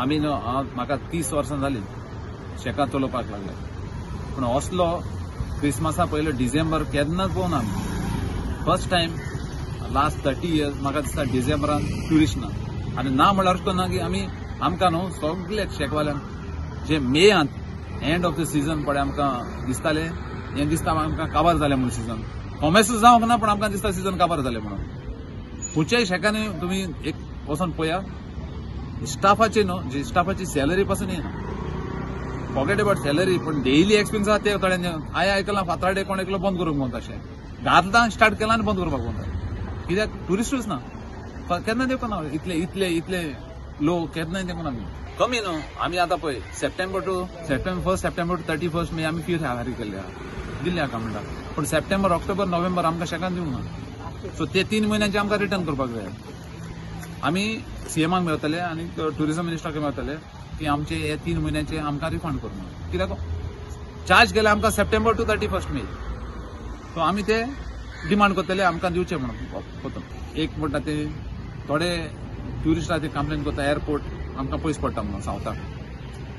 आमी न्हू हांव म्हाका तीस वर्सां जालीं शेकां चलोवपाक लागले. पूण असलो क्रिसमसा पयलो डिसेंबर केन्नाच पळोवना आमी first time last thirty years म्हाका दिसता डिसेंबरान ट्युरिस्ट ना. आनी ना म्हळ्यार अशें करून ना की आमी आमकां न्हू सगळे शेकवाल्यांक जे मेयांत एंड ऑफ द सिजन पळय आमकां दिसताले हें दिसता आमकां काबार जालें म्हणून सिजन कॉमेर्स जावंक ना पूण आमकां दिसता सिजन काबार जालें म्हणून. खंयच्याय शेकांनी तुमी एक वचोन पळया स्टाफाची न्हू जी स्टाफाची सॅलरी पासून येना फॉगेट अबाउट सॅलरी पण डेली एक्सपेन्स आहा ते थोड्यांनी हांवें आयकलां फातराडे कोण एकलो बंद करूंक म्हणटा अशें घातलां स्टार्ट केलां आनी बंद करपाक म्हणटा कित्याक ट्युरिस्टूच ना. केन्ना देवका ना इतले इतले इतले लोक केन्नाय देवका आमी कमी न्हू आमी आतां पळय September to September first September to thirty first मे आमी फी हारी केल्ले आहा दिल्ली आहा म्हणटा पूण सप्टेंबर ऑक्टोबर नोव्हेंबर आमकां शेकान दिवंक ना. सो ते तीन म्हयन्यांचे आमकां रिटर्न करपाक जाय. आमी सीएमाक मेळतले आनी ट्युरिझम मिनिस्टराक मेळटले की आमचे हे तीन म्हयन्याचे आमकां रिफंड करूंक कित्याक चार्ज केले आमकां September to thirty first may so आमी ते डिमांड करतले आमकां दिवचे म्हणून. कोतो एक म्हणटा ते थोडे ट्युरिस्टा ते कंप्लेन करता एअरपोर्ट आमकां पयस पडटा म्हणून सावथाक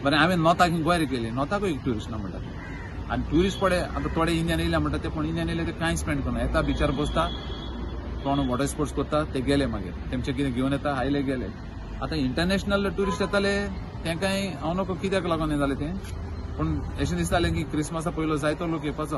बरें हांवें नॉर्थाक इन्क्वायरी केली. नॉर्थाकूय ट्युरिस्ट ना म्हणटा आनी ट्युरिस्ट पडे आतां थोडे इंडियान येयले म्हणटा ते पूण इंडियान येयले ते कांय स्पेंड करना येता बिचार बसता कोण वॉटर स्पोर्ट्स करता ते गेले मागीर तेमचे कितें घेवन येता आयले गेले. आतां इंटरनॅशनल ट्युरिस्ट येताले तेंकाय हांव नको कित्याक लागून हें जालें तें? पूण अशें दिसतालें की क्रिसमसा पयलो जायतो लोक येवपाचो